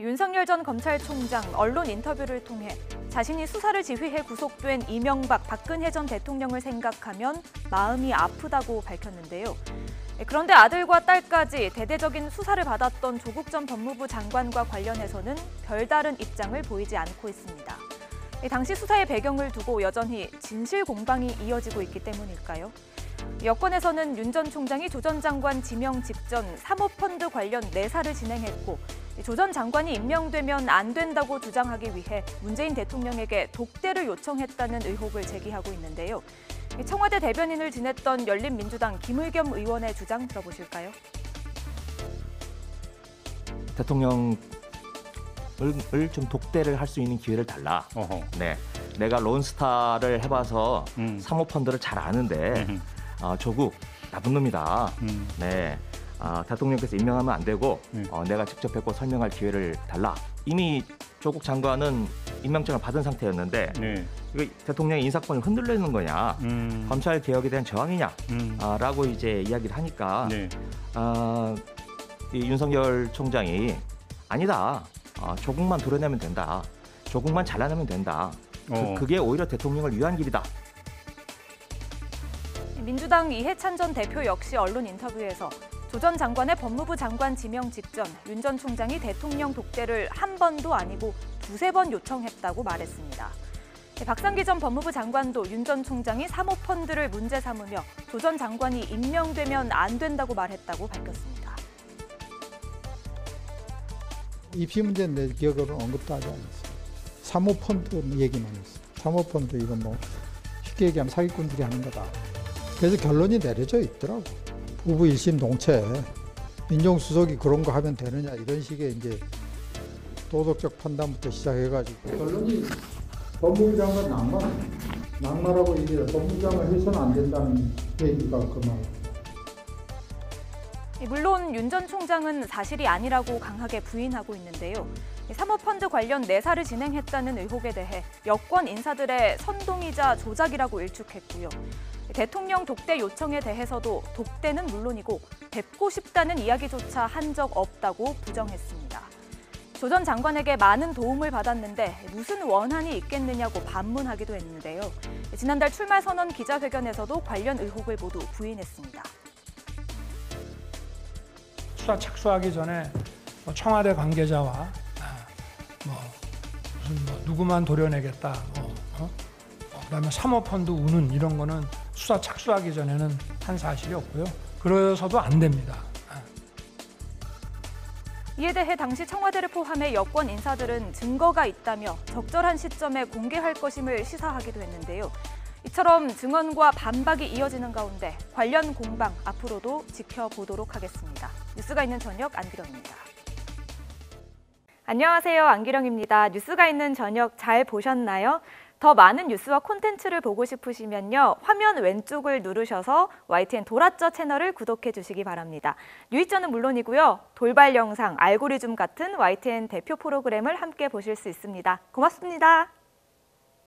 윤석열 전 검찰총장 언론 인터뷰를 통해 자신이 수사를 지휘해 구속된 이명박 박근혜 전 대통령을 생각하면 마음이 아프다고 밝혔는데요. 그런데 아들과 딸까지 대대적인 수사를 받았던 조국 전 법무부 장관과 관련해서는 별다른 입장을 보이지 않고 있습니다. 당시 수사의 배경을 두고 여전히 진실 공방이 이어지고 있기 때문일까요? 여권에서는 윤 전 총장이 조 전 장관 지명 직전 사모펀드 관련 내사를 진행했고 조 전 장관이 임명되면 안 된다고 주장하기 위해 문재인 대통령에게 독대를 요청했다는 의혹을 제기하고 있는데요. 청와대 대변인을 지냈던 열린민주당 김의겸 의원의 주장 들어보실까요? 대통령을 좀 독대를 할 수 있는 기회를 달라. 어허. 네, 내가 론스타를 해봐서 음. 사모펀드를 잘 아는데 음. 아, 조국 나쁜 놈이다. 음. 네, 아, 대통령께서 임명하면 안 되고 음. 어, 내가 직접 뵙고 설명할 기회를 달라. 이미 조국 장관은 임명장을 받은 상태였는데 네. 이거 대통령의 인사권을 흔들려는 거냐? 음. 검찰 개혁에 대한 저항이냐? 음. 아, 라고 이제 이야기를 하니까 네. 아, 이 윤석열 총장이 아니다. 아, 조국만 도려내면 된다. 조국만 잘라내면 된다. 어. 그, 게 오히려 대통령을 위한 길이다. 민주당 이해찬 전 대표 역시 언론 인터뷰에서 조 전 장관의 법무부 장관 지명 직전 윤 전 총장이 대통령 독대를 한 번도 아니고 두세 번 요청했다고 말했습니다. 박상기 전 법무부 장관도 윤 전 총장이 사모펀드를 문제 삼으며 조 전 장관이 임명되면 안 된다고 말했다고 밝혔습니다. 입시 문제는 내 기억으로는 언급도 하지 않았어요. 사모펀드 얘기만 했어요. 사모펀드 이건 뭐 쉽게 얘기하면 사기꾼들이 하는 거다. 그래서 결론이 내려져 있더라고. 부부 일심 동체. 민정수석이 그런 거 하면 되느냐 이런 식의 이제 도덕적 판단부터 시작해가지고 결론이 법무부 장관 낙마 낙마라고 얘기해 법무부 장관 해서는 안 된다는 얘기가 그 말. 물론 윤 전 총장은 사실이 아니라고 강하게 부인하고 있는데요. 사모펀드 관련 내사를 진행했다는 의혹에 대해 여권 인사들의 선동이자 조작이라고 일축했고요. 대통령 독대 요청에 대해서도 독대는 물론이고 뵙고 싶다는 이야기조차 한 적 없다고 부정했습니다. 조 전 장관에게 많은 도움을 받았는데 무슨 원한이 있겠느냐고 반문하기도 했는데요. 지난달 출마 선언 기자회견에서도 관련 의혹을 모두 부인했습니다. 수사 착수하기 전에 뭐 청와대 관계자와 아, 뭐 무슨 뭐 누구만 도려내겠다 뭐 어? 어, 그다음에 사모펀드 우는 이런 거는 수사 착수하기 전에는 한 사실이 없고요. 그래서도 안 됩니다. 아. 이에 대해 당시 청와대를 포함해 여권 인사들은 증거가 있다며 적절한 시점에 공개할 것임을 시사하기도 했는데요. 이처럼 증언과 반박이 이어지는 가운데 관련 공방 앞으로도 지켜보도록 하겠습니다. 뉴스가 있는 저녁 안기령입니다. 안녕하세요. 안기령입니다. 뉴스가 있는 저녁 잘 보셨나요? 더 많은 뉴스와 콘텐츠를 보고 싶으시면요. 화면 왼쪽을 누르셔서 YTN 도라쩌 채널을 구독해 주시기 바랍니다. 뉴이쩌는 물론이고요. 돌발 영상, 알고리즘 같은 YTN 대표 프로그램을 함께 보실 수 있습니다. 고맙습니다.